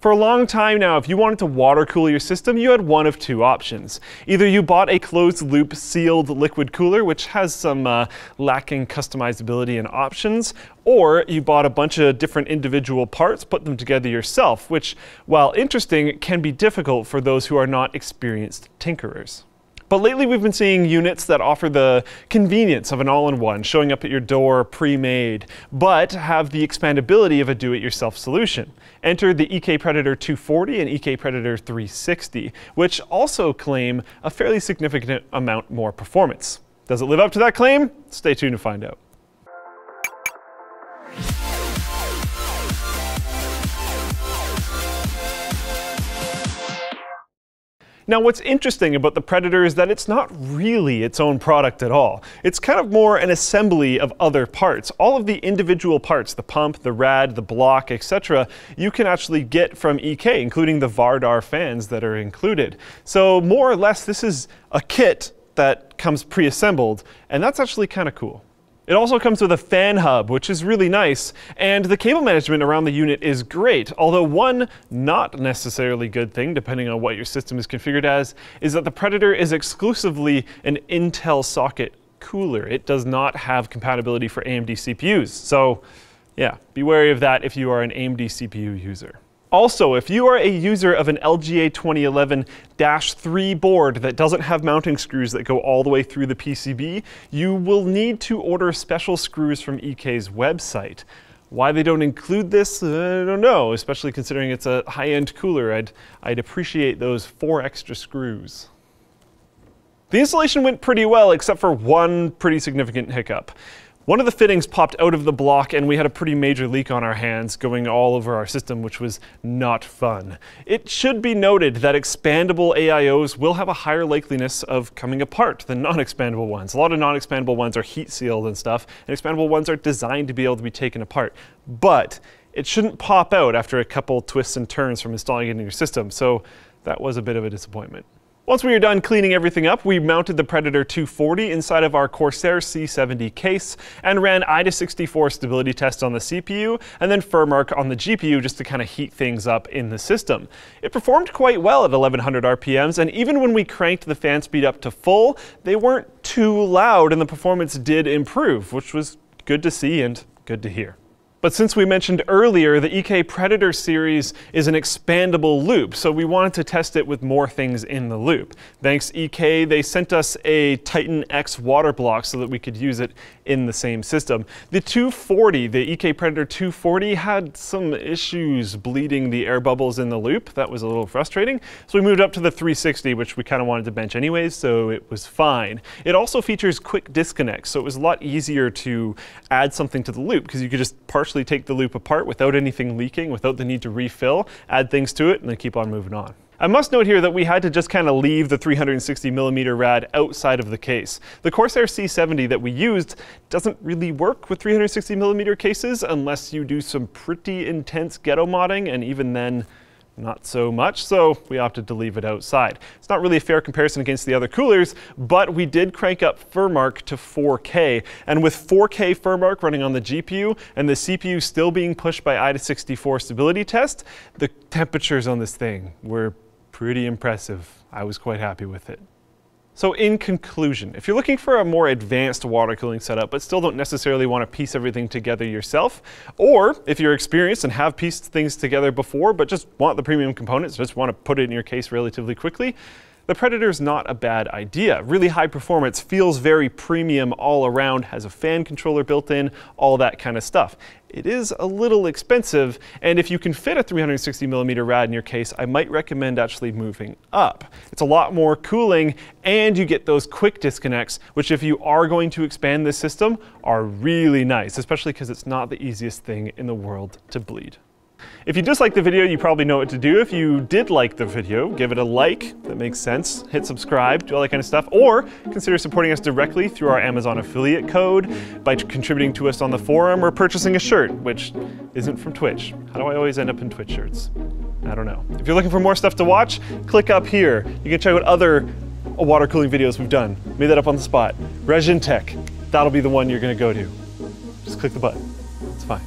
For a long time now, if you wanted to water cool your system, you had one of two options. Either you bought a closed loop sealed liquid cooler, which has some uh, lacking customizability and options, or you bought a bunch of different individual parts, put them together yourself, which, while interesting, can be difficult for those who are not experienced tinkerers. But lately we've been seeing units that offer the convenience of an all-in-one, showing up at your door pre-made, but have the expandability of a do-it-yourself solution. Enter the EK Predator 240 and EK Predator 360, which also claim a fairly significant amount more performance. Does it live up to that claim? Stay tuned to find out. Now, what's interesting about the Predator is that it's not really its own product at all. It's kind of more an assembly of other parts. All of the individual parts, the pump, the rad, the block, etc., you can actually get from EK, including the Vardar fans that are included. So more or less, this is a kit that comes pre-assembled, and that's actually kind of cool. It also comes with a fan hub, which is really nice, and the cable management around the unit is great, although one not necessarily good thing, depending on what your system is configured as, is that the Predator is exclusively an Intel socket cooler. It does not have compatibility for AMD CPUs, so yeah, be wary of that if you are an AMD CPU user. Also, if you are a user of an LGA 2011-3 board that doesn't have mounting screws that go all the way through the PCB, you will need to order special screws from EK's website. Why they don't include this, uh, I don't know, especially considering it's a high-end cooler. I'd, I'd appreciate those four extra screws. The installation went pretty well, except for one pretty significant hiccup. One of the fittings popped out of the block and we had a pretty major leak on our hands going all over our system, which was not fun. It should be noted that expandable AIOs will have a higher likeliness of coming apart than non-expandable ones. A lot of non-expandable ones are heat sealed and stuff, and expandable ones are designed to be able to be taken apart. But it shouldn't pop out after a couple twists and turns from installing it in your system, so that was a bit of a disappointment. Once we were done cleaning everything up, we mounted the Predator 240 inside of our Corsair C70 case and ran AIDA64 stability tests on the CPU and then Furmark on the GPU just to kind of heat things up in the system. It performed quite well at 1100 RPMs and even when we cranked the fan speed up to full, they weren't too loud and the performance did improve, which was good to see and good to hear. But since we mentioned earlier, the EK Predator series is an expandable loop, so we wanted to test it with more things in the loop. Thanks EK, they sent us a Titan X water block so that we could use it in the same system. The 240, the EK Predator 240 had some issues bleeding the air bubbles in the loop. That was a little frustrating. So we moved up to the 360, which we kind of wanted to bench anyways, so it was fine. It also features quick disconnects, so it was a lot easier to add something to the loop because you could just partially take the loop apart without anything leaking, without the need to refill, add things to it, and then keep on moving on. I must note here that we had to just kind of leave the 360 millimeter rad outside of the case. The Corsair C70 that we used doesn't really work with 360 millimeter cases unless you do some pretty intense ghetto modding, and even then, not so much, so we opted to leave it outside. It's not really a fair comparison against the other coolers, but we did crank up Furmark to 4K, and with 4K Furmark running on the GPU and the CPU still being pushed by AIDA64 stability test, the temperatures on this thing were pretty impressive. I was quite happy with it. So in conclusion, if you're looking for a more advanced water cooling setup, but still don't necessarily want to piece everything together yourself, or if you're experienced and have pieced things together before, but just want the premium components, just want to put it in your case relatively quickly, the Predator is not a bad idea. Really high performance, feels very premium all around, has a fan controller built in, all that kind of stuff. It is a little expensive, and if you can fit a 360 millimeter rad in your case, I might recommend actually moving up. It's a lot more cooling, and you get those quick disconnects, which if you are going to expand this system, are really nice, especially because it's not the easiest thing in the world to bleed. If you disliked the video, you probably know what to do. If you did like the video, give it a like, that makes sense. Hit subscribe, do all that kind of stuff. Or consider supporting us directly through our Amazon affiliate code, by contributing to us on the forum, or purchasing a shirt, which isn't from Twitch. How do I always end up in Twitch shirts? I don't know. If you're looking for more stuff to watch, click up here. You can check out other water cooling videos we've done. Made that up on the spot. Regentech, that'll be the one you're gonna go to. Just click the button, it's fine.